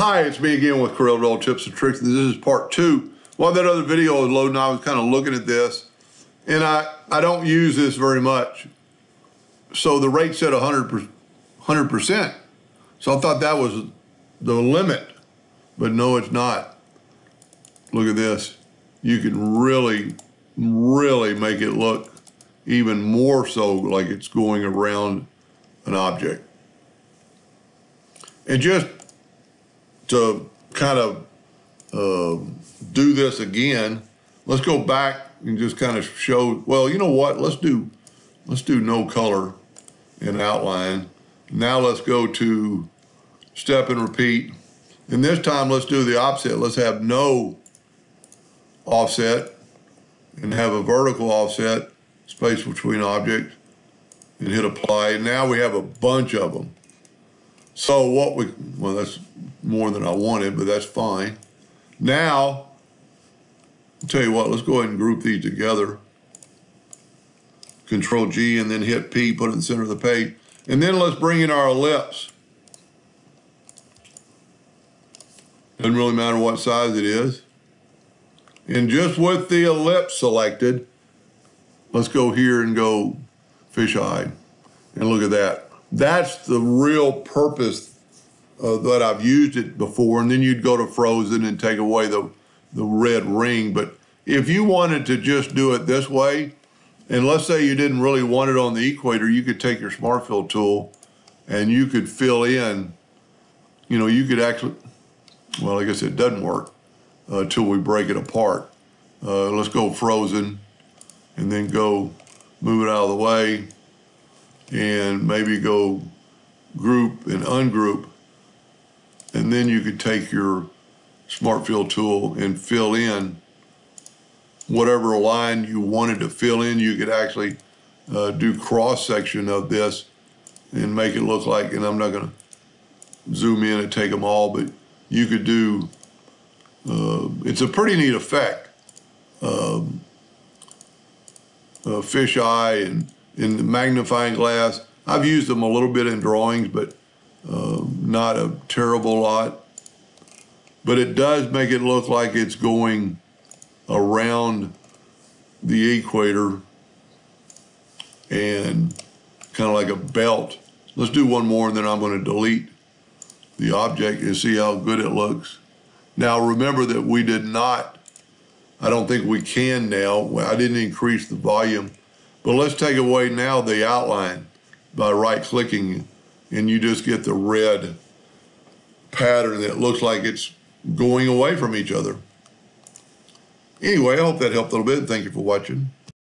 Hi, it's me again with Corel Draw Tips and Tricks. This is part two. While that other video was loading, I was kind of looking at this, and I, I don't use this very much. So the rate said 100%, 100%. So I thought that was the limit, but no, it's not. Look at this. You can really, really make it look even more so like it's going around an object. And just to kind of uh, do this again, let's go back and just kind of show, well, you know what, let's do, let's do no color in outline. Now let's go to step and repeat. And this time let's do the opposite. Let's have no offset and have a vertical offset, space between objects, and hit apply. And now we have a bunch of them. So what we, well, that's more than I wanted, but that's fine. Now, I'll tell you what, let's go ahead and group these together. Control G and then hit P, put it in the center of the page. And then let's bring in our ellipse. Doesn't really matter what size it is. And just with the ellipse selected, let's go here and go fisheye. And look at that. That's the real purpose uh, that I've used it before. And then you'd go to frozen and take away the, the red ring. But if you wanted to just do it this way, and let's say you didn't really want it on the equator, you could take your smart fill tool and you could fill in, you know, you could actually, well, I guess it doesn't work uh, until we break it apart. Uh, let's go frozen and then go move it out of the way and maybe go group and ungroup. And then you could take your smart fill tool and fill in whatever line you wanted to fill in. You could actually uh, do cross section of this and make it look like, and I'm not going to zoom in and take them all, but you could do, uh, it's a pretty neat effect. Um, uh, fish eye and in the magnifying glass. I've used them a little bit in drawings, but uh, not a terrible lot. But it does make it look like it's going around the equator and kind of like a belt. Let's do one more and then I'm going to delete the object and see how good it looks. Now remember that we did not, I don't think we can now, I didn't increase the volume but let's take away now the outline by right clicking and you just get the red pattern that looks like it's going away from each other. Anyway, I hope that helped a little bit. Thank you for watching.